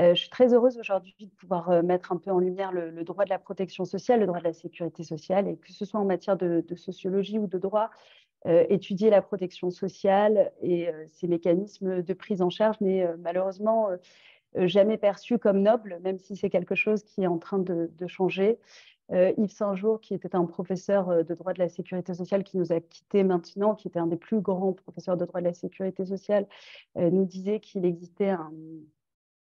je suis très heureuse aujourd'hui de pouvoir mettre un peu en lumière le, droit de la protection sociale, le droit de la sécurité sociale, et que ce soit en matière de, sociologie ou de droit, étudier la protection sociale et ses mécanismes de prise en charge n'est malheureusement jamais perçu comme noble, même si c'est quelque chose qui est en train de, changer. Yves Saint-Jour, qui était un professeur de droit de la sécurité sociale qui nous a quittés maintenant, qui était un des plus grands professeurs de droit de la sécurité sociale, nous disait qu'il existait un,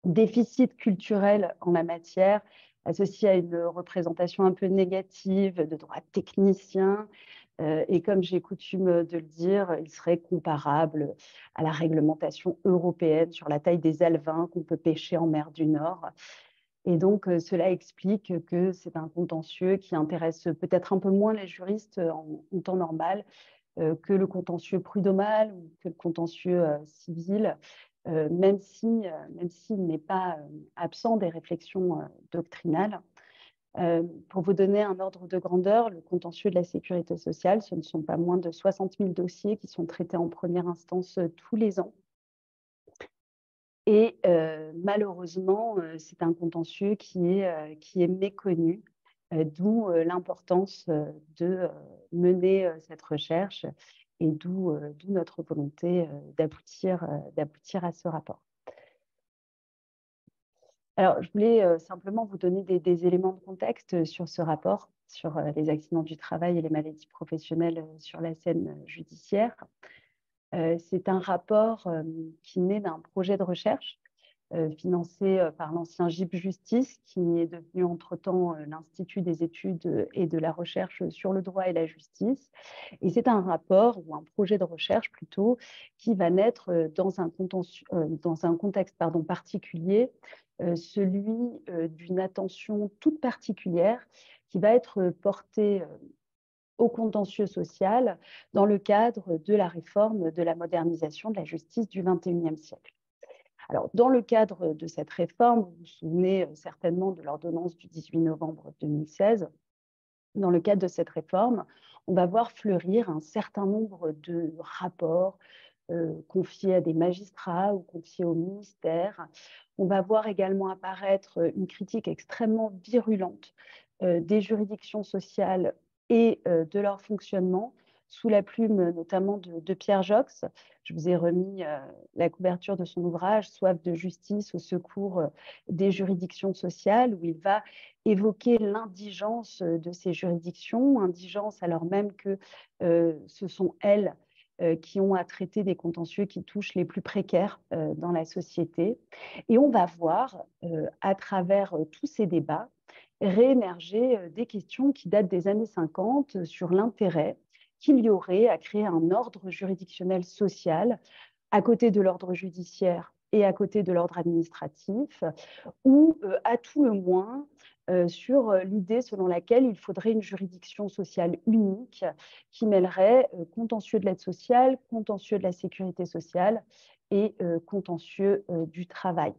déficit culturel en la matière, associé à une représentation un peu négative de droit technicien. Euh, et comme j'ai coutume de le dire, il serait comparable à la réglementation européenne sur la taille des alevins qu'on peut pêcher en mer du Nord. Et donc, euh, cela explique que c'est un contentieux qui intéresse peut-être un peu moins les juristes en, temps normal euh, que le contentieux prud'homal ou que le contentieux civil, euh, même s'il si, euh, s'il n'est pas euh, absent des réflexions doctrinales. pour vous donner un ordre de grandeur, le contentieux de la sécurité sociale, ce ne sont pas moins de 60 000 dossiers qui sont traités en première instance tous les ans. Et malheureusement, c'est un contentieux qui est, qui est méconnu, d'où l'importance de mener cette recherche et d'où notre volonté d'aboutir à ce rapport. Alors, je voulais simplement vous donner des, éléments de contexte sur ce rapport, sur les accidents du travail et les maladies professionnelles sur la scène judiciaire. C'est un rapport qui naît d'un projet de recherche euh, financé euh, par l'ancien GIP Justice, qui est devenu entre-temps euh, l'Institut des études et de la recherche sur le droit et la justice. Et c'est un rapport ou un projet de recherche plutôt qui va naître dans un, contexte particulier, celui d'une attention toute particulière qui va être portée au contentieux social dans le cadre de la réforme de la modernisation de la justice du XXIe siècle. Alors, dans le cadre de cette réforme, vous vous souvenez euh, certainement de l'ordonnance du 18 novembre 2016, dans le cadre de cette réforme, on va voir fleurir un certain nombre de rapports euh, confiés à des magistrats ou confiés au ministère. On va voir également apparaître une critique extrêmement virulente euh, des juridictions sociales et de leur fonctionnement, sous la plume notamment de, Pierre Jox. Je vous ai remis euh, la couverture de son ouvrage Soif de justice au secours euh, des juridictions sociales, où il va évoquer l'indigence euh, de ces juridictions, indigence alors même que ce sont elles qui ont à traiter des contentieux qui touchent les plus précaires dans la société. Et on va voir, à travers tous ces débats, réémerger des questions qui datent des années 50 sur l'intérêt qu'il y aurait à créer un ordre juridictionnel social à côté de l'ordre judiciaire et à côté de l'ordre administratif, ou euh, à tout le moins euh, sur euh, l'idée selon laquelle il faudrait une juridiction sociale unique qui mêlerait contentieux de l'aide sociale, contentieux de la sécurité sociale et contentieux du travail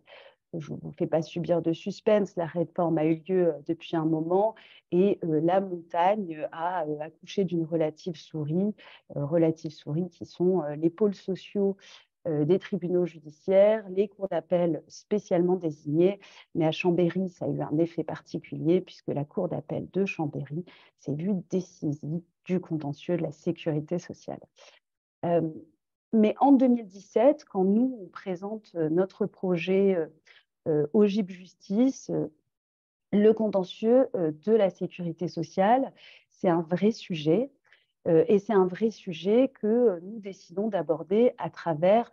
je ne vous fais pas subir de suspense, la réforme a eu lieu euh, depuis un moment et euh, la montagne a euh, accouché d'une relative souris, relative souris qui sont les pôles sociaux des tribunaux judiciaires, les cours d'appel spécialement désignés, mais à Chambéry, ça a eu un effet particulier puisque la cour d'appel de Chambéry s'est vue décisive du contentieux de la sécurité sociale. mais en 2017, quand nous on présente notre projet au GIP Justice, euh, le contentieux euh, de la sécurité sociale, c'est un vrai sujet. et c'est un vrai sujet que nous décidons d'aborder à travers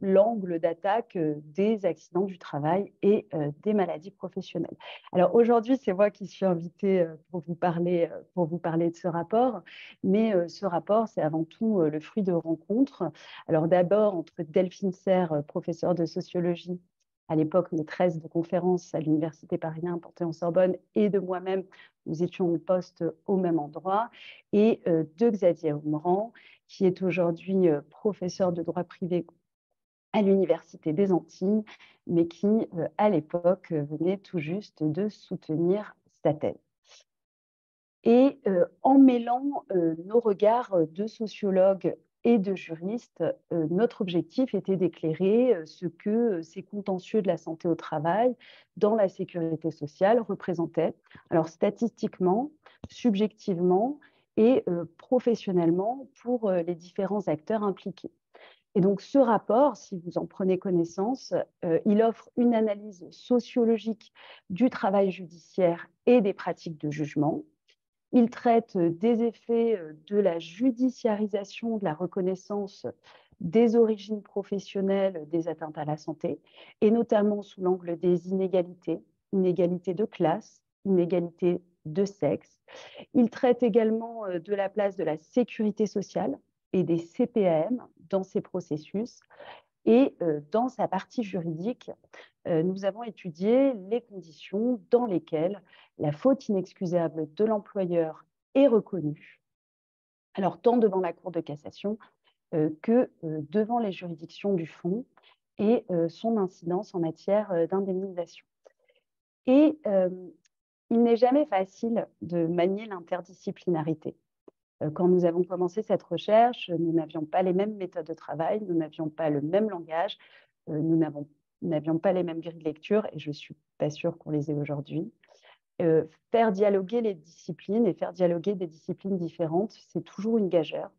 l'angle d'attaque des accidents du travail et des maladies professionnelles. Alors aujourd'hui, c'est moi qui suis invitée pour vous parler, pour vous parler de ce rapport, mais ce rapport, c'est avant tout le fruit de rencontres. Alors d'abord entre Delphine Serre, professeure de sociologie à l'époque maîtresse de conférences à l'Université Paris 1 en Sorbonne et de moi-même, nous étions au poste au même endroit, et euh, de Xavier Omran, qui est aujourd'hui euh, professeur de droit privé à l'Université des Antilles, mais qui, euh, à l'époque, venait tout juste de soutenir sa thèse. Et en mêlant nos regards de sociologues et de juristes, notre objectif était d'éclairer ce que ces contentieux de la santé au travail dans la sécurité sociale représentaient. Alors statistiquement, subjectivement et professionnellement pour les différents acteurs impliqués. Et donc ce rapport, si vous en prenez connaissance, il offre une analyse sociologique du travail judiciaire et des pratiques de jugement. Il traite des effets de la judiciarisation de la reconnaissance des origines professionnelles des atteintes à la santé, et notamment sous l'angle des inégalités, inégalités de classe, inégalités de sexe. Il traite également de la place de la sécurité sociale et des CPAM dans ces processus. Et dans sa partie juridique, nous avons étudié les conditions dans lesquelles la faute inexcusable de l'employeur est reconnue, alors tant devant la Cour de cassation que devant les juridictions du fond et son incidence en matière d'indemnisation. Et il n'est jamais facile de manier l'interdisciplinarité. Euh, quand nous avons commencé cette recherche, nous n'avions pas les mêmes méthodes de travail, nous n'avions pas le même langage, euh, n'avions pas les mêmes grilles de lecture et je ne suis pas sûre qu'on les ait aujourd'hui. Euh, faire dialoguer les disciplines et faire dialoguer des disciplines différentes, c'est toujours une gageure.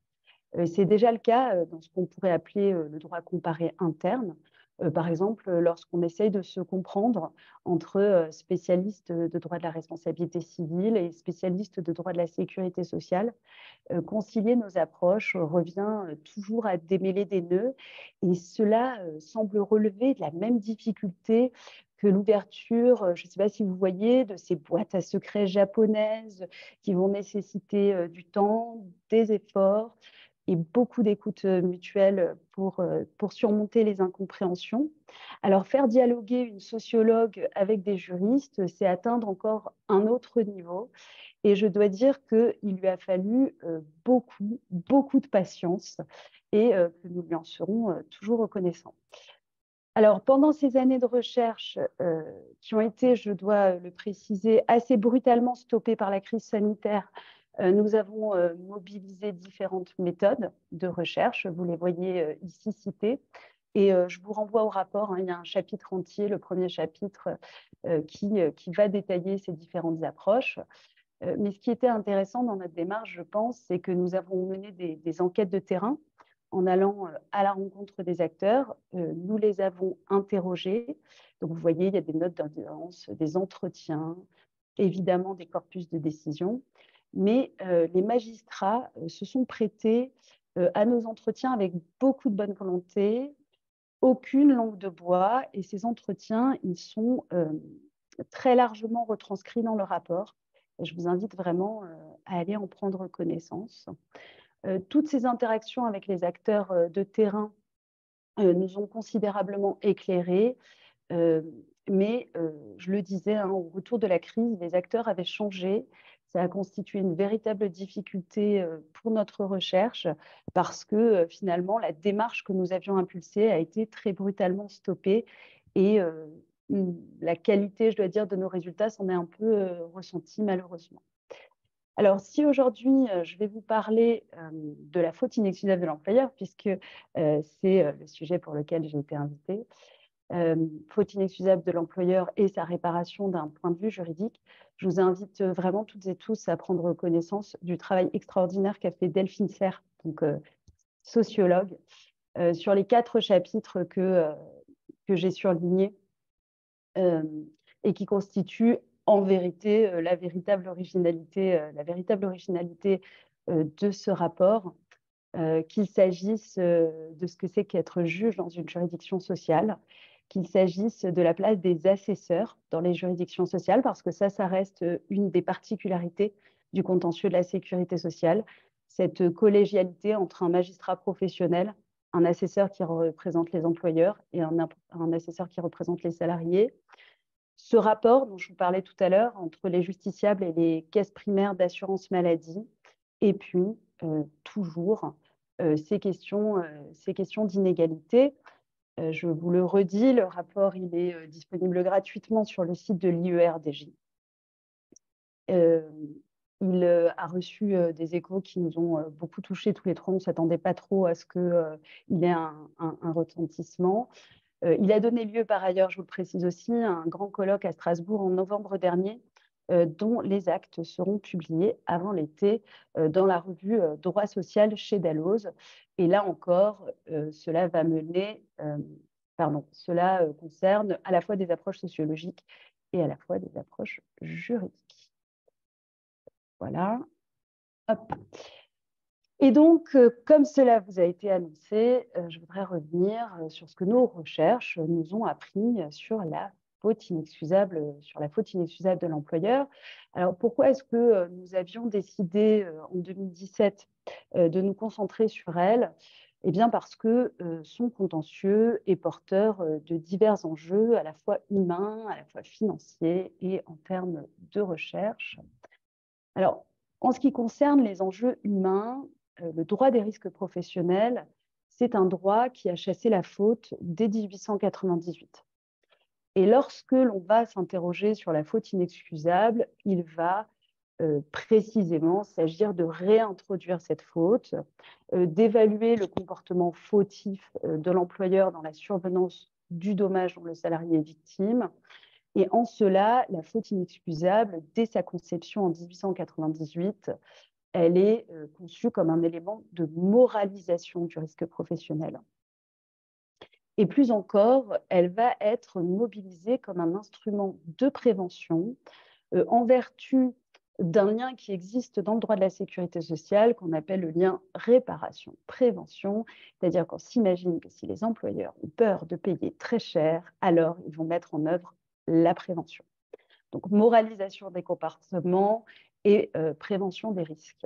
c'est déjà le cas dans ce qu'on pourrait appeler le droit comparé interne, euh, par exemple, lorsqu'on essaye de se comprendre entre euh, spécialistes de droit de la responsabilité civile et spécialistes de droit de la sécurité sociale, euh, concilier nos approches revient toujours à démêler des nœuds et cela semble relever de la même difficulté que l'ouverture, je ne sais pas si vous voyez, de ces boîtes à secrets japonaises qui vont nécessiter du temps, des efforts, et beaucoup d'écoute euh, mutuelle pour, euh, pour surmonter les incompréhensions. Alors, faire dialoguer une sociologue avec des juristes, c'est atteindre encore un autre niveau. Et je dois dire qu'il lui a fallu euh, beaucoup, beaucoup de patience et que nous lui en serons toujours reconnaissants. Alors, pendant ces années de recherche qui ont été, je dois le préciser, assez brutalement stoppées par la crise sanitaire, euh, nous avons euh, mobilisé différentes méthodes de recherche, vous les voyez euh, ici citées. Et je vous renvoie au rapport, hein. il y a un chapitre entier, le premier chapitre, qui, qui va détailler ces différentes approches. Mais ce qui était intéressant dans notre démarche, je pense, c'est que nous avons mené des, des, enquêtes de terrain en allant à la rencontre des acteurs. Nous les avons interrogés. Donc, vous voyez, il y a des notes d'audience, des entretiens, évidemment des corpus de décision mais euh, les magistrats euh, se sont prêtés euh, à nos entretiens avec beaucoup de bonne volonté, aucune langue de bois, et ces entretiens, ils sont très largement retranscrits dans le rapport. Je vous invite vraiment à aller en prendre connaissance. toutes ces interactions avec les acteurs de terrain nous ont considérablement éclairés. mais je le disais, hein, au retour de la crise, les acteurs avaient changé, ça a constitué une véritable difficulté euh, pour notre recherche parce que euh, finalement, la démarche que nous avions impulsée a été très brutalement stoppée et euh, la qualité, je dois dire, de nos résultats s'en est un peu ressentie malheureusement. Alors, si aujourd'hui, je vais vous parler de la faute inexcusable de l'employeur, puisque c'est le sujet pour lequel j'ai été invitée, faute inexcusable de l'employeur et sa réparation d'un point de vue juridique, je vous invite vraiment toutes et tous à prendre connaissance du travail extraordinaire qu'a fait Delphine Serre, donc sociologue, sur les quatre chapitres que, j'ai surlignés et qui constituent en vérité la véritable originalité de ce rapport, qu'il s'agisse de ce que c'est qu'être juge dans une juridiction sociale, qu'il s'agisse de la place des assesseurs dans les juridictions sociales, parce que ça, ça reste euh, une des particularités du contentieux de la sécurité sociale, cette collégialité entre un magistrat professionnel, un assesseur qui représente les employeurs et un, assesseur qui représente les salariés. Ce rapport dont je vous parlais tout à l'heure entre les justiciables et les caisses primaires d'assurance maladie, et puis euh, toujours euh, ces questions, ces questions d'inégalité. Euh, je vous le redis, le rapport est euh, disponible gratuitement sur le site de l'IERDJ. Euh, Il a reçu des échos qui nous ont beaucoup touchés tous les trois. On ne s'attendait pas trop à ce qu'il ait un, un, retentissement. il a donné lieu, par ailleurs, je vous le précise aussi, à un grand colloque à Strasbourg en novembre dernier, dont les actes seront publiés avant l'été dans la revue Droit social chez Dalloz. Et là encore, cela va mener, pardon, cela concerne à la fois des approches sociologiques et à la fois des approches juridiques. Voilà. Et donc, euh, comme cela vous a été annoncé, euh, je voudrais revenir euh, sur ce que nos recherches nous ont appris sur la faute inexcusable, sur la faute inexcusable de l'employeur. Alors, pourquoi est-ce que nous avions décidé en 2017 de nous concentrer sur elle? Eh bien parce que son contentieux est porteur de divers enjeux, à la fois humains, à la fois financiers et en termes de recherche. Alors, en ce qui concerne les enjeux humains, euh, le droit des risques professionnels, c'est un droit qui a chassé la faute dès 1898. Et lorsque l'on va s'interroger sur la faute inexcusable, il va euh, précisément s'agir de réintroduire cette faute, euh, d'évaluer le comportement fautif de l'employeur dans la survenance du dommage dont le salarié est victime, et en cela, la faute inexcusable, dès sa conception en 1898, elle est euh, conçue comme un élément de moralisation du risque professionnel. Et plus encore, elle va être mobilisée comme un instrument de prévention euh, en vertu d'un lien qui existe dans le droit de la sécurité sociale qu'on appelle le lien réparation-prévention, c'est-à-dire qu'on s'imagine que si les employeurs ont peur de payer très cher, alors ils vont mettre en œuvre la prévention. Donc, moralisation des comportements et euh, prévention des risques.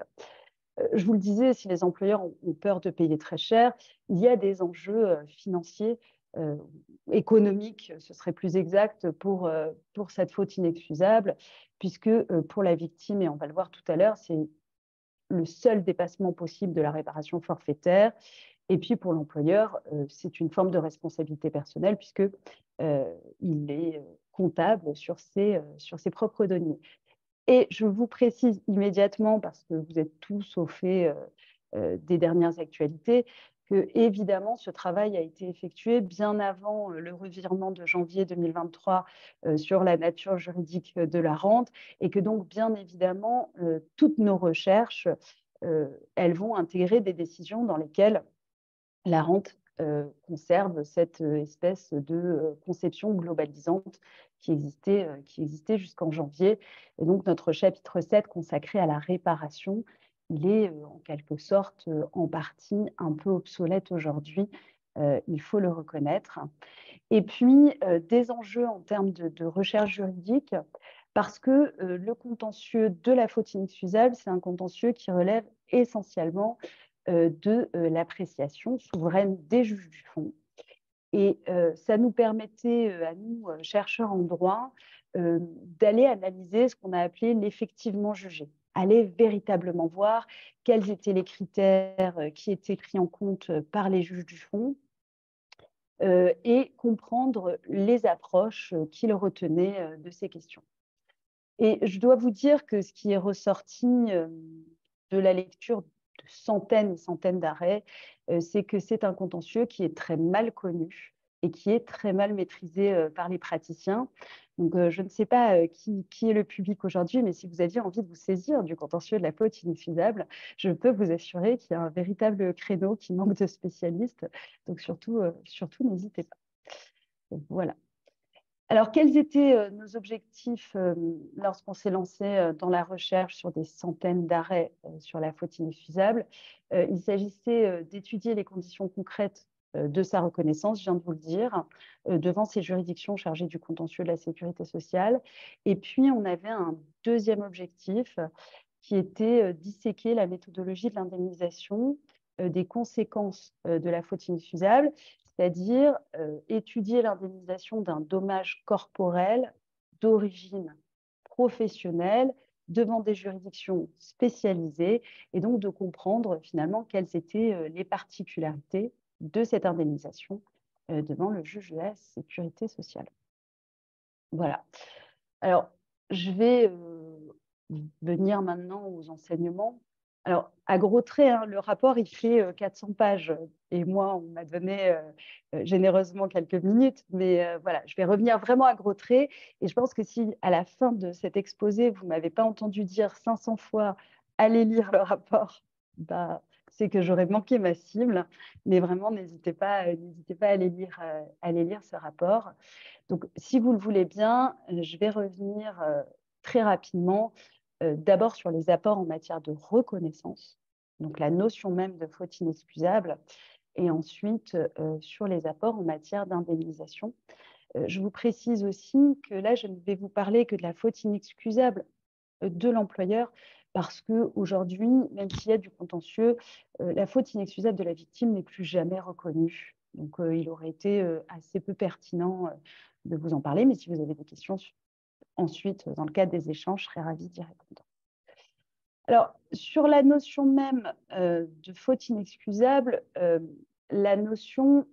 Euh, je vous le disais, si les employeurs ont, peur de payer très cher, il y a des enjeux euh, financiers, économiques, ce serait plus exact, pour, pour cette faute inexcusable, puisque pour la victime, et on va le voir tout à l'heure, c'est le seul dépassement possible de la réparation forfaitaire. Et puis pour l'employeur, c'est une forme de responsabilité personnelle puisque il est comptable sur ses, euh, sur ses propres données. Et je vous précise immédiatement, parce que vous êtes tous au fait euh, euh, des dernières actualités, que évidemment ce travail a été effectué bien avant le revirement de janvier 2023 sur la nature juridique de la rente et que donc bien évidemment toutes nos recherches elles vont intégrer des décisions dans lesquelles la rente euh, conserve cette euh, espèce de euh, conception globalisante qui existait, qui existait jusqu'en janvier. Et donc notre chapitre 7 consacré à la réparation, il est en quelque sorte en partie un peu obsolète aujourd'hui, il faut le reconnaître. Et puis des enjeux en termes de, recherche juridique, parce que le contentieux de la faute inexcusable, c'est un contentieux qui relève essentiellement euh, de euh, l'appréciation souveraine des juges du fond. Et euh, ça nous permettait, à nous, chercheurs en droit, d'aller analyser ce qu'on a appelé l'effectivement jugé, aller véritablement voir quels étaient les critères qui étaient pris en compte par les juges du fond et comprendre les approches qu'ils retenaient de ces questions. Et je dois vous dire que ce qui est ressorti de la lecture centaines et centaines d'arrêts, euh, c'est que c'est un contentieux qui est très mal connu et qui est très mal maîtrisé euh, par les praticiens. Donc, euh, je ne sais pas qui, est le public aujourd'hui, mais si vous aviez envie de vous saisir du contentieux de la faute inexcusable, je peux vous assurer qu'il y a un véritable créneau qui manque de spécialistes. Donc, surtout, surtout n'hésitez pas. voilà. Alors, quels étaient euh, nos objectifs euh, lorsqu'on s'est lancé euh, dans la recherche sur des centaines d'arrêts sur la faute inexcusable Il s'agissait d'étudier les conditions concrètes de sa reconnaissance, je viens de vous le dire, devant ces juridictions chargées du contentieux de la sécurité sociale. Et puis, on avait un deuxième objectif qui était disséquer la méthodologie de l'indemnisation des conséquences de la faute inexcusable c'est-à-dire euh, étudier l'indemnisation d'un dommage corporel d'origine professionnelle devant des juridictions spécialisées et donc de comprendre finalement quelles étaient euh, les particularités de cette indemnisation euh, devant le juge de la sécurité sociale. Voilà. Alors, je vais venir maintenant aux enseignements. Alors, à gros traits, hein, le rapport, il fait 400 pages. Et moi, on m'a donné généreusement quelques minutes. Mais voilà, je vais revenir vraiment à gros traits. Et je pense que si, à la fin de cet exposé, vous ne m'avez pas entendu dire 500 fois « allez lire le rapport bah, c'est que j'aurais manqué ma cible. Mais vraiment, n'hésitez pas, n'hésitez pas à, aller lire, à aller lire ce rapport. Donc, si vous le voulez bien, je vais revenir très rapidement euh, d'abord sur les apports en matière de reconnaissance, donc la notion même de faute inexcusable, et ensuite euh, sur les apports en matière d'indemnisation. Euh, je vous précise aussi que là, je ne vais vous parler que de la faute inexcusable de l'employeur, parce qu'aujourd'hui, même s'il y a du contentieux, la faute inexcusable de la victime n'est plus jamais reconnue. Donc, il aurait été assez peu pertinent de vous en parler, mais si vous avez des questions ensuite, dans le cadre des échanges, je serais ravie d'y répondre. Alors, sur la notion même euh, de faute inexcusable, euh, la notion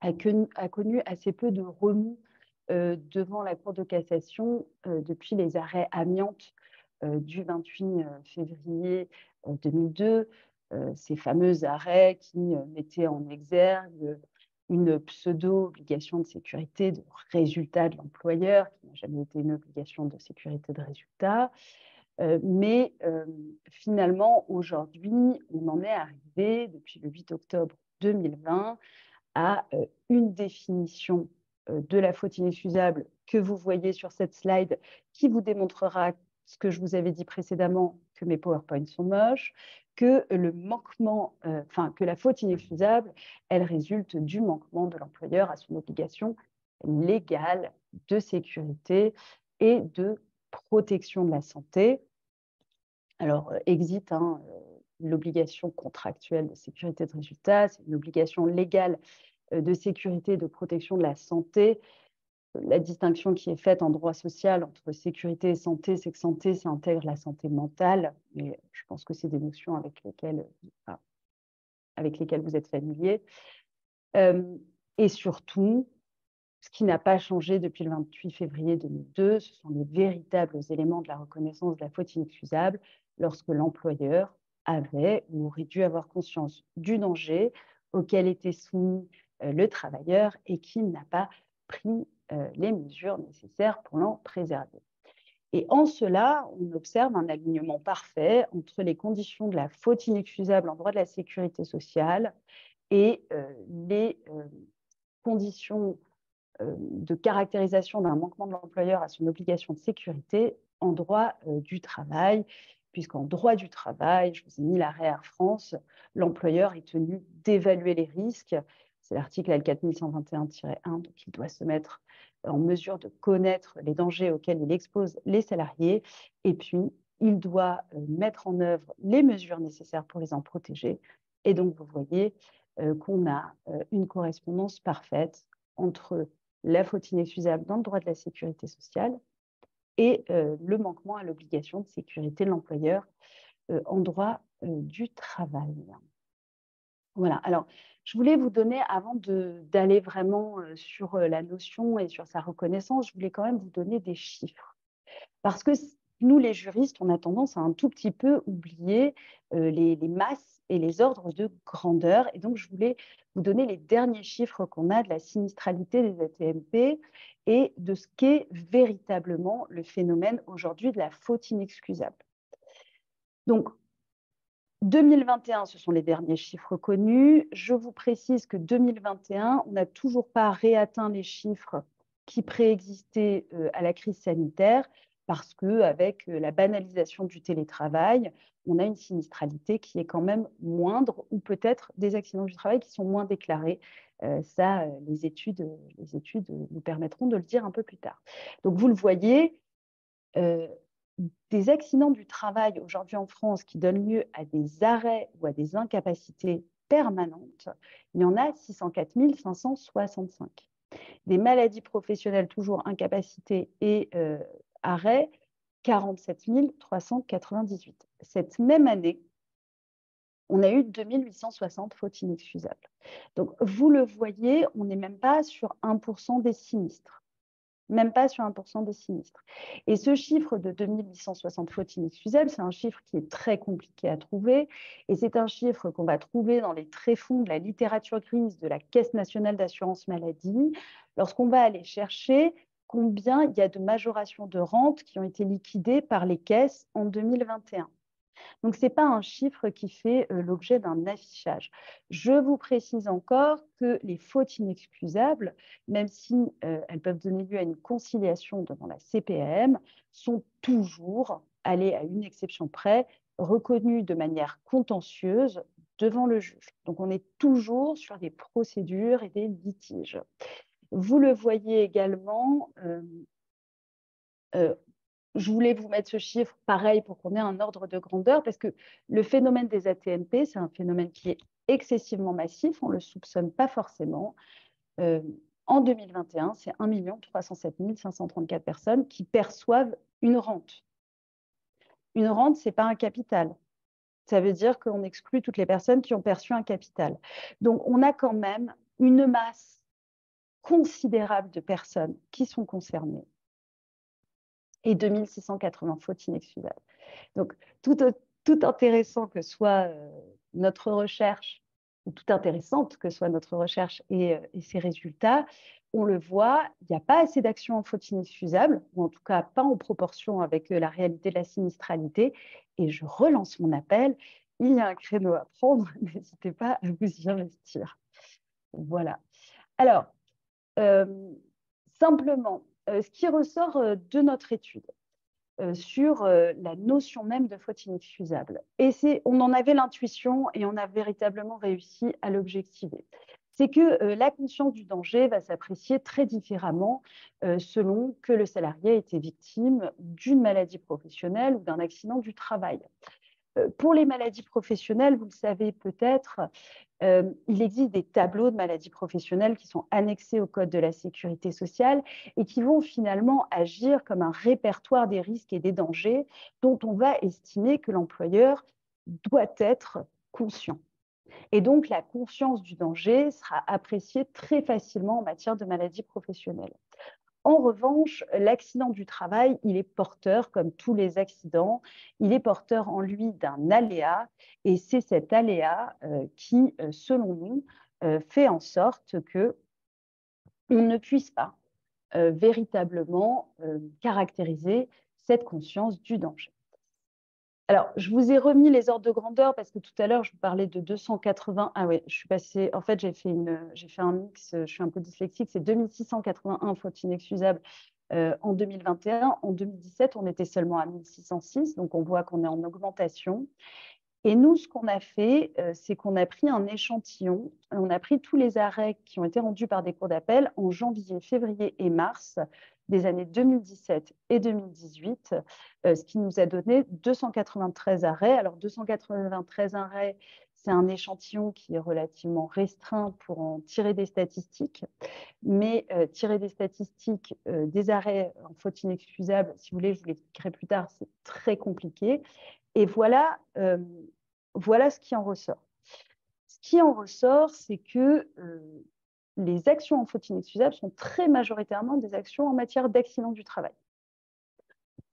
a, connu assez peu de remous euh, devant la Cour de cassation depuis les arrêts amiantes du 28 février 2002, ces fameux arrêts qui mettaient en exergue une pseudo-obligation de sécurité de résultat de l'employeur, qui n'a jamais été une obligation de sécurité de résultat. Euh, mais euh, finalement, aujourd'hui, on en est arrivé, depuis le 8 octobre 2020, à euh, une définition de la faute inexcusable que vous voyez sur cette slide, qui vous démontrera ce que je vous avais dit précédemment, que mes PowerPoints sont moches, que le manquement, euh, que la faute inexcusable, elle résulte du manquement de l'employeur à son obligation légale de sécurité et de protection de la santé. Alors, euh, exit hein, euh, l'obligation contractuelle de sécurité de résultat, c'est une obligation légale de sécurité et de protection de la santé la distinction qui est faite en droit social entre sécurité et santé, c'est que santé, ça intègre la santé mentale. Mais je pense que c'est des notions avec lesquelles, avec lesquelles vous êtes familier. Euh, et surtout, ce qui n'a pas changé depuis le 28 février 2002, ce sont les véritables éléments de la reconnaissance de la faute inexcusable lorsque l'employeur avait ou aurait dû avoir conscience du danger auquel était soumis euh, le travailleur et qu'il n'a pas pris les mesures nécessaires pour l'en préserver. Et en cela, on observe un alignement parfait entre les conditions de la faute inexcusable en droit de la sécurité sociale et euh, les euh, conditions de caractérisation d'un manquement de l'employeur à son obligation de sécurité en droit du travail, puisqu'en droit du travail, je vous ai mis l'arrêt Air France, l'employeur est tenu d'évaluer les risques. C'est l'article L4121-1, donc il doit se mettre en mesure de connaître les dangers auxquels il expose les salariés. Et puis, il doit euh, mettre en œuvre les mesures nécessaires pour les en protéger. Et donc, vous voyez euh, qu'on a euh, une correspondance parfaite entre la faute inexcusable dans le droit de la sécurité sociale et le manquement à l'obligation de sécurité de l'employeur en droit du travail. Voilà, alors je voulais vous donner, avant d'aller vraiment sur la notion et sur sa reconnaissance, je voulais quand même vous donner des chiffres. Parce que nous, les juristes, on a tendance à un tout petit peu oublier les, masses et les ordres de grandeur. Et donc, je voulais vous donner les derniers chiffres qu'on a de la sinistralité des ATMP et de ce qu'est véritablement le phénomène aujourd'hui de la faute inexcusable. Donc, 2021, ce sont les derniers chiffres connus. Je vous précise que 2021, on n'a toujours pas réatteint les chiffres qui préexistaient euh, à la crise sanitaire parce qu'avec euh, la banalisation du télétravail, on a une sinistralité qui est quand même moindre ou peut-être des accidents du travail qui sont moins déclarés. Euh, ça, les études, les études nous permettront de le dire un peu plus tard. Donc, vous le voyez, des accidents du travail aujourd'hui en France qui donnent lieu à des arrêts ou à des incapacités permanentes, il y en a 604 565. Des maladies professionnelles, toujours incapacités et arrêts, 47 398. Cette même année, on a eu 2860 fautes inexcusables. Donc, vous le voyez, on n'est même pas sur 1% des sinistres. Même pas sur 1% des sinistres. Et ce chiffre de 2860 fautes inexcusables, c'est un chiffre qui est très compliqué à trouver, et c'est un chiffre qu'on va trouver dans les tréfonds de la littérature grise de la Caisse nationale d'assurance maladie, lorsqu'on va aller chercher combien il y a de majorations de rentes qui ont été liquidées par les caisses en 2021. Donc, ce n'est pas un chiffre qui fait euh, l'objet d'un affichage. Je vous précise encore que les fautes inexcusables, même si euh, elles peuvent donner lieu à une conciliation devant la CPM, sont toujours, allées à une exception près, reconnues de manière contentieuse devant le juge. Donc, on est toujours sur des procédures et des litiges. Vous le voyez également, euh, je voulais vous mettre ce chiffre pareil pour qu'on ait un ordre de grandeur, parce que le phénomène des ATMP, c'est un phénomène qui est excessivement massif, on ne le soupçonne pas forcément. Euh, en 2021, c'est 1 307 534 personnes qui perçoivent une rente. Une rente, ce n'est pas un capital. Ça veut dire qu'on exclut toutes les personnes qui ont perçu un capital. Donc, on a quand même une masse considérable de personnes qui sont concernées et 2680 fautes inexcusables. Donc, tout, intéressant que soit euh, notre recherche, ou tout intéressante que soit notre recherche et, euh, et ses résultats, on le voit, il n'y a pas assez d'actions en fautes inexcusables, ou en tout cas pas en proportion avec euh, la réalité de la sinistralité. Et je relance mon appel, il y a un créneau à prendre, n'hésitez pas à vous y investir. Voilà. Alors, simplement, ce qui ressort euh, de notre étude euh, sur la notion même de faute inexcusable. Et on en avait l'intuition et on a véritablement réussi à l'objectiver. C'est que la conscience du danger va s'apprécier très différemment selon que le salarié a été victime d'une maladie professionnelle ou d'un accident du travail. Pour les maladies professionnelles, vous le savez peut-être, euh, il existe des tableaux de maladies professionnelles qui sont annexés au Code de la sécurité sociale et qui vont finalement agir comme un répertoire des risques et des dangers dont on va estimer que l'employeur doit être conscient. Et donc, la conscience du danger sera appréciée très facilement en matière de maladies professionnelles. En revanche, l'accident du travail, il est porteur, comme tous les accidents, il est porteur en lui d'un aléa, et c'est cet aléa euh, qui, euh, selon nous, euh, fait en sorte que on ne puisse pas véritablement caractériser cette conscience du danger. Alors, je vous ai remis les ordres de grandeur parce que tout à l'heure, je vous parlais de 280. Ah oui, je suis passée. En fait, j'ai fait, une... j'ai fait un mix, je suis un peu dyslexique. C'est 2681 fautes inexcusables euh, en 2021. En 2017, on était seulement à 1606. Donc, on voit qu'on est en augmentation. Et nous, ce qu'on a fait, euh, c'est qu'on a pris un échantillon. On a pris tous les arrêts qui ont été rendus par des cours d'appel en janvier, février et mars des années 2017 et 2018, euh, ce qui nous a donné 293 arrêts. Alors 293 arrêts, c'est un échantillon qui est relativement restreint pour en tirer des statistiques, mais euh, tirer des statistiques euh, des arrêts en faute inexcusable, si vous voulez, je vous l'expliquerai plus tard, c'est très compliqué. Et voilà, voilà ce qui en ressort. Ce qui en ressort, c'est que les actions en faute inexcusable sont très majoritairement des actions en matière d'accident du travail.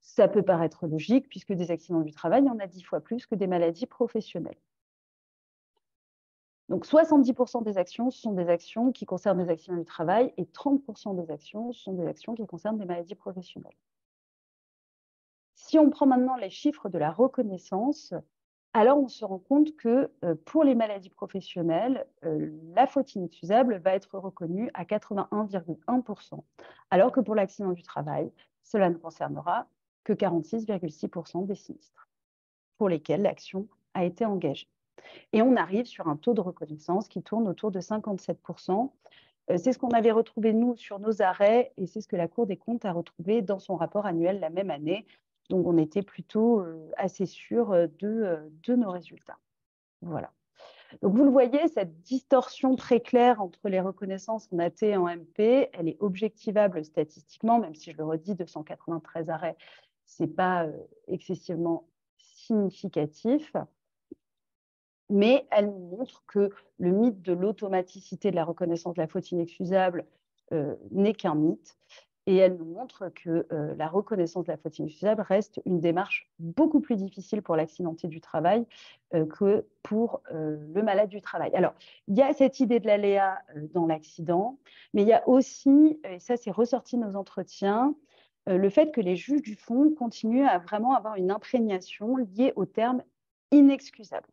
Ça peut paraître logique, puisque des accidents du travail, il y en a dix fois plus que des maladies professionnelles. Donc 70% des actions, sont des actions qui concernent des accidents du travail et 30% des actions, sont des actions qui concernent des maladies professionnelles. Si on prend maintenant les chiffres de la reconnaissance, alors on se rend compte que euh, pour les maladies professionnelles, euh, la faute inexcusable va être reconnue à 81,1%, alors que pour l'accident du travail, cela ne concernera que 46,6% des sinistres pour lesquels l'action a été engagée. Et on arrive sur un taux de reconnaissance qui tourne autour de 57%. Euh, c'est ce qu'on avait retrouvé, nous, sur nos arrêts, et c'est ce que la Cour des comptes a retrouvé dans son rapport annuel la même année, donc, on était plutôt assez sûr de, nos résultats. Voilà. Donc, vous le voyez, cette distorsion très claire entre les reconnaissances en AT et en MP, elle est objectivable statistiquement, même si je le redis, 293 arrêts, ce n'est pas excessivement significatif. Mais elle montre que le mythe de l'automaticité de la reconnaissance de la faute inexcusable n'est qu'un mythe et elle nous montre que euh, la reconnaissance de la faute inexcusable reste une démarche beaucoup plus difficile pour l'accidenté du travail euh, que pour euh, le malade du travail. Alors, il y a cette idée de l'aléa dans l'accident, mais il y a aussi, et ça c'est ressorti de nos entretiens, le fait que les juges du fond continuent à vraiment avoir une imprégnation liée au terme inexcusable.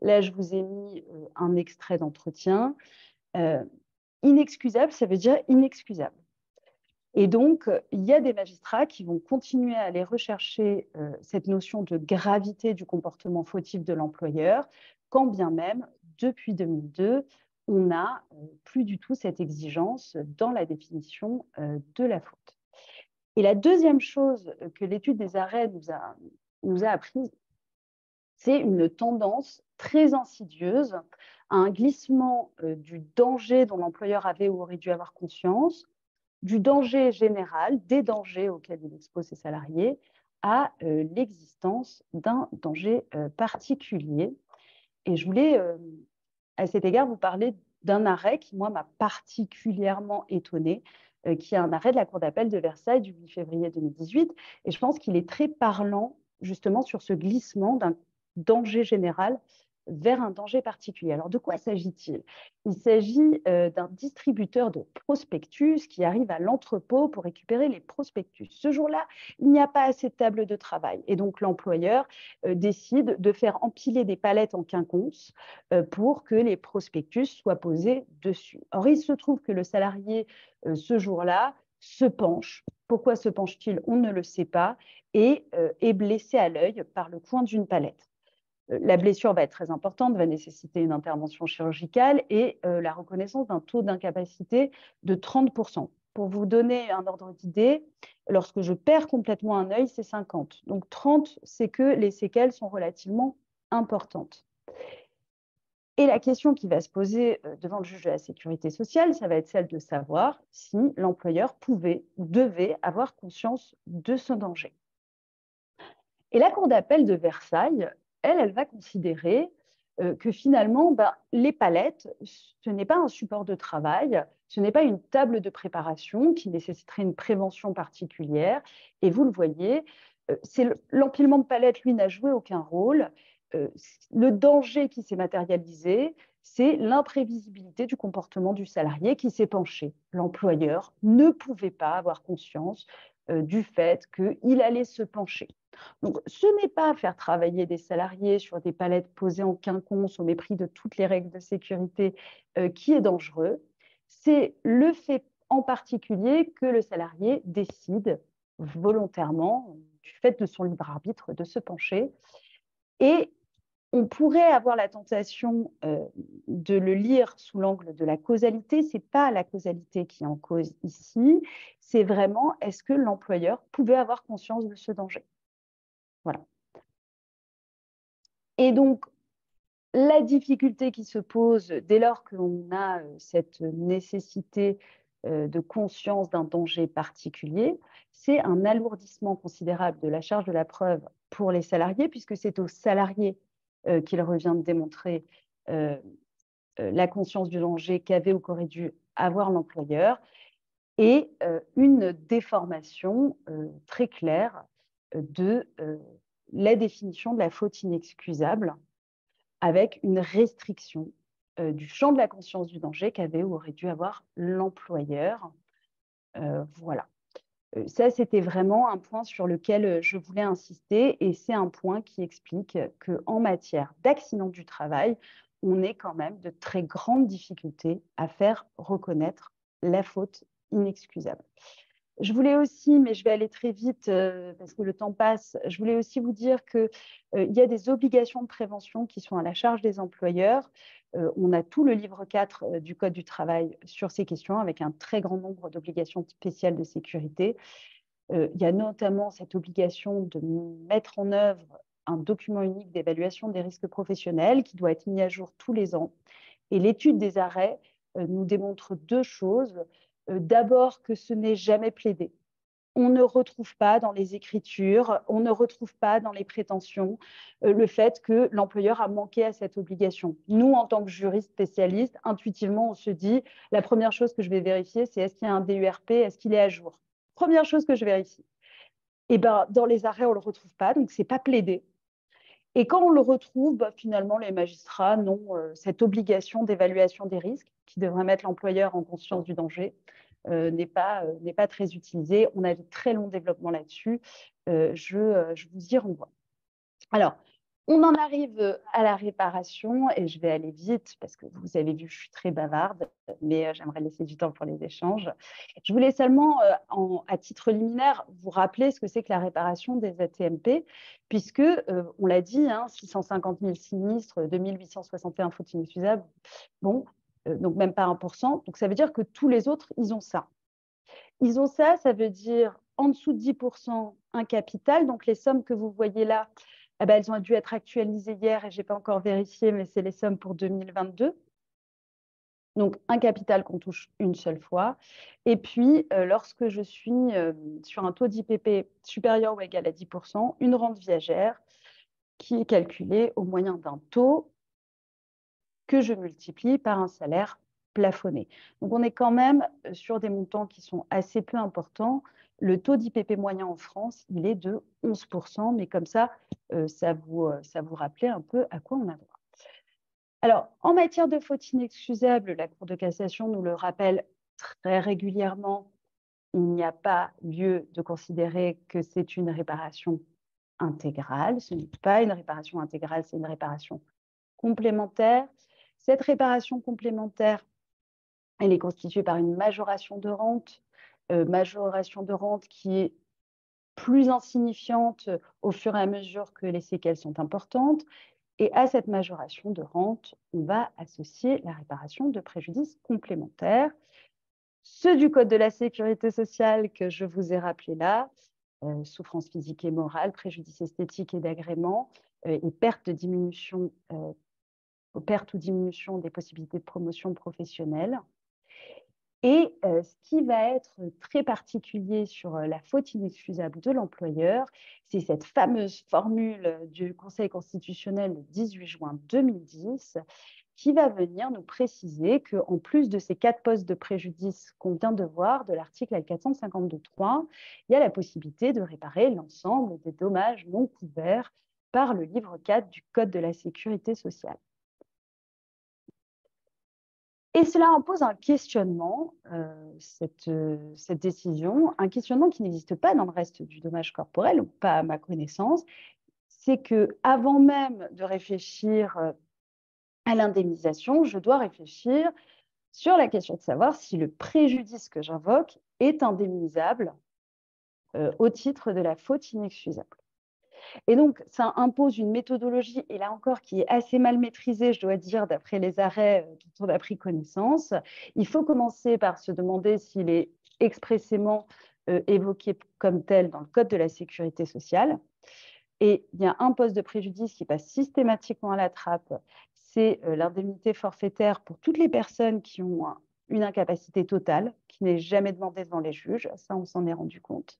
Là, je vous ai mis un extrait d'entretien. inexcusable, ça veut dire inexcusable. Et donc, il y a des magistrats qui vont continuer à aller rechercher euh, cette notion de gravité du comportement fautif de l'employeur, quand bien même, depuis 2002, on n'a euh, plus du tout cette exigence dans la définition euh, de la faute. Et la deuxième chose que l'étude des arrêts nous a, nous a apprise, c'est une tendance très insidieuse à un glissement du danger dont l'employeur avait ou aurait dû avoir conscience du danger général, des dangers auxquels il expose ses salariés, à euh, l'existence d'un danger euh, particulier. Et je voulais, euh, à cet égard, vous parler d'un arrêt qui, moi, m'a particulièrement étonnée, qui est un arrêt de la Cour d'appel de Versailles du 8 février 2018. Et je pense qu'il est très parlant, justement, sur ce glissement d'un danger général vers un danger particulier. Alors, de quoi s'agit-il? Il s'agit euh, d'un distributeur de prospectus qui arrive à l'entrepôt pour récupérer les prospectus. Ce jour-là, il n'y a pas assez de tables de travail et donc l'employeur euh, décide de faire empiler des palettes en quinconce euh, pour que les prospectus soient posés dessus. Or, il se trouve que le salarié, ce jour-là, se penche. Pourquoi se penche-t-il? On ne le sait pas et est blessé à l'œil par le coin d'une palette. Euh, la blessure va être très importante, va nécessiter une intervention chirurgicale et euh, la reconnaissance d'un taux d'incapacité de 30%. Pour vous donner un ordre d'idée, lorsque je perds complètement un œil, c'est 50. Donc 30, c'est que les séquelles sont relativement importantes. Et la question qui va se poser euh, devant le juge de la sécurité sociale, ça va être celle de savoir si l'employeur pouvait ou devait avoir conscience de ce danger. Et la Cour d'appel de Versailles elle, elle va considérer euh, que finalement, ben, les palettes, ce n'est pas un support de travail, ce n'est pas une table de préparation qui nécessiterait une prévention particulière. Et vous le voyez, euh, l'empilement de palettes, lui, n'a joué aucun rôle. Euh, le danger qui s'est matérialisé, c'est l'imprévisibilité du comportement du salarié qui s'est penché. L'employeur ne pouvait pas avoir conscience du fait qu'il allait se pencher. Donc, ce n'est pas faire travailler des salariés sur des palettes posées en quinconce au mépris de toutes les règles de sécurité euh, qui est dangereux. C'est le fait en particulier que le salarié décide volontairement, du fait de son libre arbitre, de se pencher. Et on pourrait avoir la tentation euh, de le lire sous l'angle de la causalité. Ce n'est pas la causalité qui est en cause ici, c'est vraiment est-ce que l'employeur pouvait avoir conscience de ce danger? Voilà. Et donc, la difficulté qui se pose dès lors que l'on a euh, cette nécessité euh, de conscience d'un danger particulier, c'est un alourdissement considérable de la charge de la preuve pour les salariés, puisque c'est aux salariés euh, qu'il revient de démontrer la conscience du danger qu'avait ou qu'aurait dû avoir l'employeur, et une déformation très claire de euh, la définition de la faute inexcusable avec une restriction euh, du champ de la conscience du danger qu'avait ou aurait dû avoir l'employeur. Euh, voilà. Ça, c'était vraiment un point sur lequel je voulais insister et c'est un point qui explique qu'en matière d'accident du travail, on est quand même de très grandes difficultés à faire reconnaître la faute inexcusable. Je voulais aussi, mais je vais aller très vite euh, parce que le temps passe, je voulais aussi vous dire qu'il euh, y a des obligations de prévention qui sont à la charge des employeurs. Euh, on a tout le livre 4 du Code du travail sur ces questions avec un très grand nombre d'obligations spéciales de sécurité. il y a notamment cette obligation de mettre en œuvre un document unique d'évaluation des risques professionnels qui doit être mis à jour tous les ans. Et l'étude des arrêts nous démontre deux choses. Euh, d'abord que ce n'est jamais plaidé. On ne retrouve pas dans les écritures, on ne retrouve pas dans les prétentions euh, le fait que l'employeur a manqué à cette obligation. Nous, en tant que juristes spécialistes, intuitivement, on se dit, la première chose que je vais vérifier, c'est est-ce qu'il y a un DURP, est-ce qu'il est à jour? Première chose que je vérifie. Eh ben, dans les arrêts, on ne le retrouve pas, donc ce n'est pas plaidé. Et quand on le retrouve, bah, finalement, les magistrats n'ont euh, cette obligation d'évaluation des risques qui devrait mettre l'employeur en conscience du danger. Euh, n'est pas, euh, pas très utilisée. On a de très longs développements là-dessus. Je, je, vous y renvoie. Alors, on en arrive à la réparation et je vais aller vite parce que vous avez vu, je suis très bavarde, mais j'aimerais laisser du temps pour les échanges. Je voulais seulement, à titre liminaire, vous rappeler ce que c'est que la réparation des ATMP, puisque, on l'a dit, 650 000 sinistres, 2861 fautes inexcusables, bon, donc même pas 1%. Donc ça veut dire que tous les autres, ils ont ça. Ils ont ça, ça veut dire en dessous de 10% un capital. Donc les sommes que vous voyez là, eh ben, elles ont dû être actualisées hier et je n'ai pas encore vérifié, mais c'est les sommes pour 2022. Donc, un capital qu'on touche une seule fois. Et puis, euh, lorsque je suis euh, sur un taux d'IPP supérieur ou égal à 10%, une rente viagère qui est calculée au moyen d'un taux que je multiplie par un salaire plafonné. Donc, on est quand même euh, sur des montants qui sont assez peu importants. Le taux d'IPP moyen en France, il est de 11%, mais comme ça, euh, ça, vous, euh, ça vous rappelait un peu à quoi on a droit. Alors, en matière de faute inexcusable, la Cour de cassation nous le rappelle très régulièrement, il n'y a pas lieu de considérer que c'est une réparation intégrale. Ce n'est pas une réparation intégrale, c'est une réparation complémentaire. Cette réparation complémentaire, elle est constituée par une majoration de rente euh, majoration de rente qui est plus insignifiante au fur et à mesure que les séquelles sont importantes. Et à cette majoration de rente, on va associer la réparation de préjudices complémentaires. Ceux du Code de la sécurité sociale que je vous ai rappelé là, euh, souffrance physique et morale, préjudice esthétique et d'agrément, euh, et perte, de diminution, perte ou diminution des possibilités de promotion professionnelle. Et euh, ce qui va être très particulier sur euh, la faute inexcusable de l'employeur, c'est cette fameuse formule du Conseil constitutionnel du 18 juin 2010 qui va venir nous préciser qu'en plus de ces quatre postes de préjudice qu'on vient de voir de l'article L452.3, il y a la possibilité de réparer l'ensemble des dommages non couverts par le livre 4 du Code de la sécurité sociale. Et cela impose un questionnement, euh, cette, euh, cette, décision, un questionnement qui n'existe pas dans le reste du dommage corporel, ou pas à ma connaissance, c'est que avant même de réfléchir euh, à l'indemnisation, je dois réfléchir sur la question de savoir si le préjudice que j'invoque est indemnisable au titre de la faute inexcusable. Et donc, ça impose une méthodologie, et là encore, qui est assez mal maîtrisée, je dois dire, d'après les arrêts euh, dont on a pris connaissance. Il faut commencer par se demander s'il est expressément euh, évoqué comme tel dans le Code de la sécurité sociale. Et il y a un poste de préjudice qui passe systématiquement à la trappe, c'est euh, l'indemnité forfaitaire pour toutes les personnes qui ont une incapacité totale, qui n'est jamais demandée devant les juges. Ça, on s'en est rendu compte.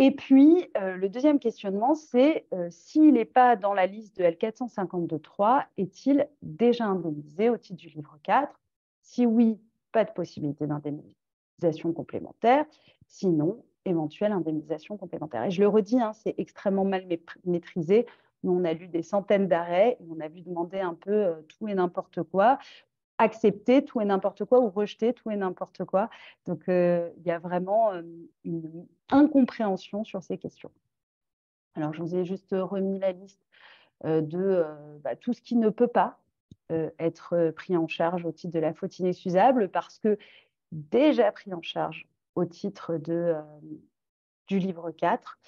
Et puis, euh, le deuxième questionnement, c'est euh, s'il n'est pas dans la liste de L452.3, est-il déjà indemnisé au titre du livre 4 Si oui, pas de possibilité d'indemnisation complémentaire. Sinon, éventuelle indemnisation complémentaire. Et je le redis, hein, c'est extrêmement mal maîtrisé. Nous, on a lu des centaines d'arrêts on a vu demander un peu euh, tout et n'importe quoi accepter tout et n'importe quoi ou rejeter tout et n'importe quoi. Donc, il y a vraiment une incompréhension sur ces questions. Alors, je vous ai juste remis la liste euh, de bah, tout ce qui ne peut pas être pris en charge au titre de la faute inexcusable parce que déjà pris en charge au titre de, du livre 4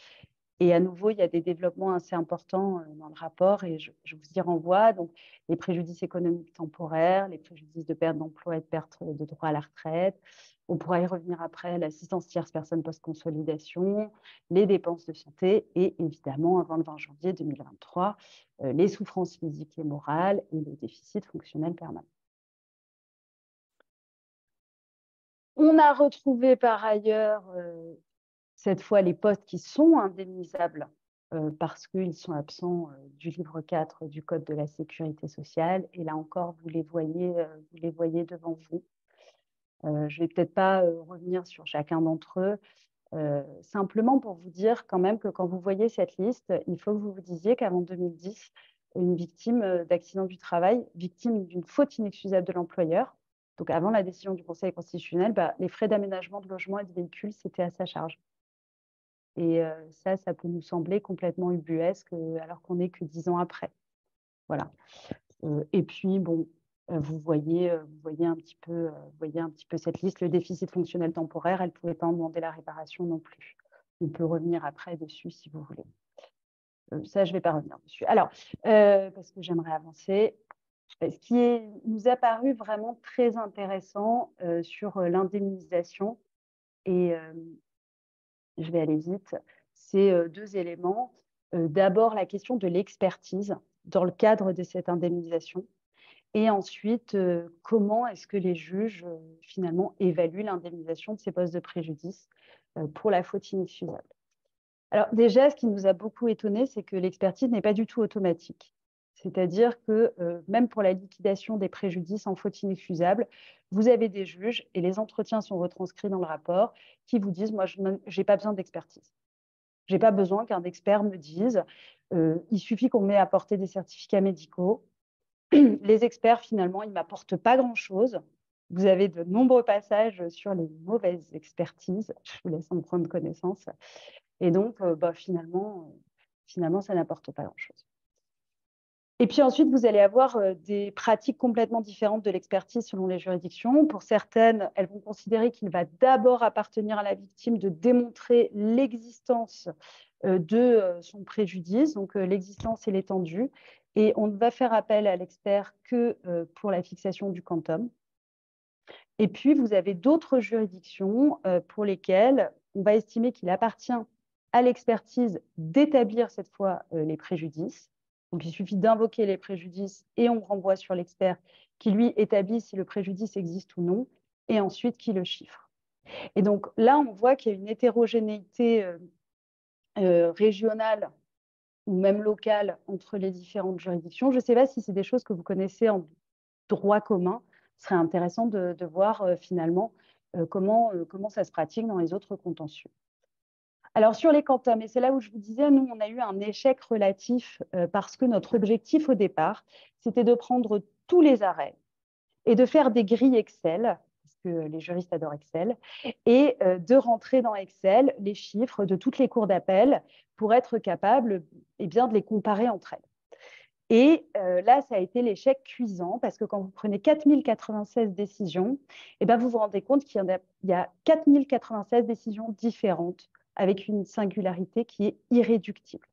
et à nouveau, il y a des développements assez importants euh, dans le rapport et je, vous y renvoie. Donc, les préjudices économiques temporaires, les préjudices de perte d'emploi et de perte de droit à la retraite. On pourra y revenir après, l'assistance tierce personne post-consolidation, les dépenses de santé et évidemment, avant le 20 janvier 2023, euh, les souffrances physiques et morales et le déficit fonctionnel permanent. On a retrouvé par ailleurs euh, cette fois les postes qui sont indemnisables euh, parce qu'ils sont absents euh, du livre 4 du Code de la sécurité sociale. Et là encore, vous les voyez, euh, vous les voyez devant vous. je ne vais peut-être pas revenir sur chacun d'entre eux, simplement pour vous dire quand même que quand vous voyez cette liste, il faut que vous vous disiez qu'avant 2010, une victime d'accident du travail, victime d'une faute inexcusable de l'employeur, donc avant la décision du Conseil constitutionnel, bah, les frais d'aménagement de logement et de véhicule, c'était à sa charge. Et ça, ça peut nous sembler complètement ubuesque alors qu'on n'est que dix ans après. Voilà. et puis, bon, vous voyez, vous voyez un petit peu, voyez un petit peu cette liste. Le déficit fonctionnel temporaire, elle ne pouvait pas en demander la réparation non plus. On peut revenir après dessus si vous voulez. ça, je ne vais pas revenir dessus. Alors, parce que j'aimerais avancer. Ce qui nous a paru vraiment très intéressant sur l'indemnisation, et je vais aller vite, c'est deux éléments. D'abord, la question de l'expertise dans le cadre de cette indemnisation. Et ensuite, comment est-ce que les juges, finalement, évaluent l'indemnisation de ces postes de préjudice pour la faute inexcusable? Alors déjà, ce qui nous a beaucoup étonné, c'est que l'expertise n'est pas du tout automatique. C'est-à-dire que même pour la liquidation des préjudices en faute inexcusable, vous avez des juges, et les entretiens sont retranscrits dans le rapport, qui vous disent, moi, je n'ai pas besoin d'expertise. Je n'ai pas besoin qu'un expert me dise, il suffit qu'on m'ait apporté des certificats médicaux, les experts, finalement, ils ne m'apportent pas grand-chose. Vous avez de nombreux passages sur les mauvaises expertises. Je vous laisse en prendre connaissance. Et donc, euh, bah, finalement, euh, finalement, ça n'apporte pas grand-chose. Et puis ensuite, vous allez avoir euh, des pratiques complètement différentes de l'expertise selon les juridictions. Pour certaines, elles vont considérer qu'il va d'abord appartenir à la victime de démontrer l'existence de son préjudice, donc l'existence et l'étendue. Et on ne va faire appel à l'expert que euh, pour la fixation du quantum. Et puis, vous avez d'autres juridictions euh, pour lesquelles on va estimer qu'il appartient à l'expertise d'établir cette fois euh, les préjudices. Donc, il suffit d'invoquer les préjudices et on renvoie sur l'expert qui, lui, établit si le préjudice existe ou non, et ensuite qui le chiffre. Et donc là, on voit qu'il y a une hétérogénéité régionale ou même locale entre les différentes juridictions. Je ne sais pas si c'est des choses que vous connaissez en droit commun. Ce serait intéressant de, voir euh, finalement euh, comment, euh, comment ça se pratique dans les autres contentieux. Alors sur les quantums, et c'est là où je vous disais, nous, on a eu un échec relatif parce que notre objectif au départ, c'était de prendre tous les arrêts et de faire des grilles Excel les juristes adorent Excel, et euh, de rentrer dans Excel les chiffres de toutes les cours d'appel pour être capable eh de les comparer entre elles. Et euh, là, ça a été l'échec cuisant parce que quand vous prenez 4096 décisions, eh bien, vous vous rendez compte qu'il y, a 4096 décisions différentes avec une singularité qui est irréductible.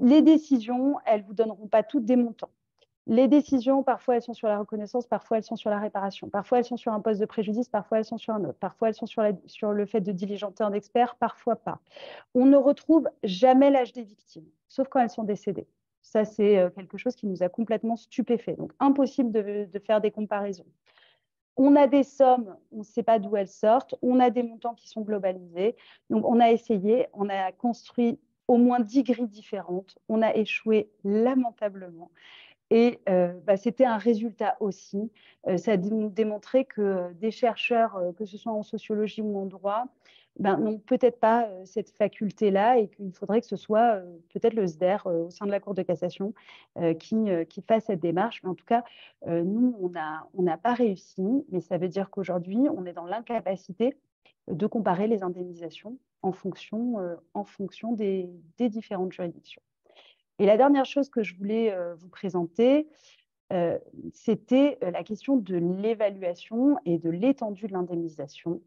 Les décisions, elles ne vous donneront pas toutes des montants. Les décisions, parfois, elles sont sur la reconnaissance, parfois, elles sont sur la réparation, parfois, elles sont sur un poste de préjudice, parfois, elles sont sur un autre, parfois, elles sont sur, le fait de diligenter un expert, parfois pas. On ne retrouve jamais l'âge des victimes, sauf quand elles sont décédées. Ça, c'est euh, quelque chose qui nous a complètement stupéfait. Donc, impossible de faire des comparaisons. On a des sommes, on ne sait pas d'où elles sortent. On a des montants qui sont globalisés. Donc, on a essayé, on a construit au moins dix grilles différentes. On a échoué lamentablement. Et euh, bah, c'était un résultat aussi. Euh, ça a démontré que euh, des chercheurs, que ce soit en sociologie ou en droit, ben, n'ont peut-être pas cette faculté-là et qu'il faudrait que ce soit peut-être le SDER au sein de la Cour de cassation qui, qui, fasse cette démarche. Mais en tout cas, nous, on n'a on pas réussi, mais ça veut dire qu'aujourd'hui, on est dans l'incapacité de comparer les indemnisations en fonction, en fonction des, des différentes juridictions. Et la dernière chose que je voulais euh, vous présenter, euh, c'était euh, la question de l'évaluation et de l'étendue de l'indemnisation.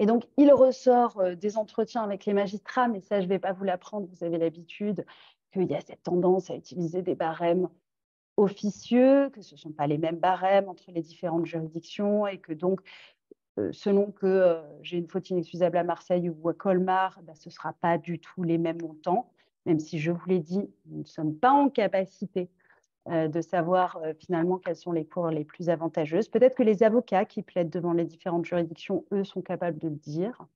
Et donc, il ressort des entretiens avec les magistrats, mais ça, je ne vais pas vous l'apprendre, vous avez l'habitude, qu'il y a cette tendance à utiliser des barèmes officieux, que ce ne sont pas les mêmes barèmes entre les différentes juridictions et que donc, selon que j'ai une faute inexcusable à Marseille ou à Colmar, ben, ce ne sera pas du tout les mêmes montants même si je vous l'ai dit, nous ne sommes pas en capacité euh, de savoir euh, finalement quelles sont les cours les plus avantageuses. Peut-être que les avocats qui plaident devant les différentes juridictions, eux, sont capables de le dire.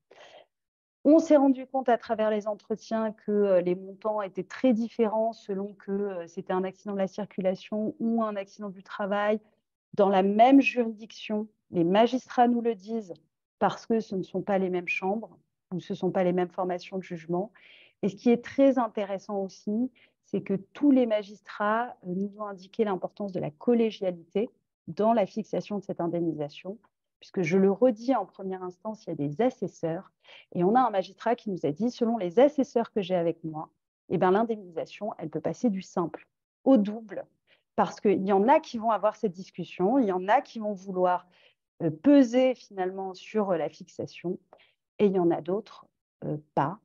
On s'est rendu compte à travers les entretiens que euh, les montants étaient très différents selon que c'était un accident de la circulation ou un accident du travail dans la même juridiction Les magistrats nous le disent parce que ce ne sont pas les mêmes chambres ou ce ne sont pas les mêmes formations de jugement. Et ce qui est très intéressant aussi, c'est que tous les magistrats euh, nous ont indiqué l'importance de la collégialité dans la fixation de cette indemnisation, puisque je le redis en première instance, il y a des assesseurs, et on a un magistrat qui nous a dit, selon les assesseurs que j'ai avec moi, eh ben, l'indemnisation, elle peut passer du simple au double, parce qu'il y en a qui vont avoir cette discussion, il y en a qui vont vouloir euh, peser finalement sur euh, la fixation, et il y en a d'autres pas.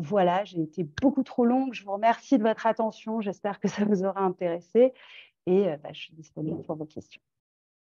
Voilà, j'ai été beaucoup trop longue. Je vous remercie de votre attention. J'espère que ça vous aura intéressé. Et bah, je suis disponible pour vos questions.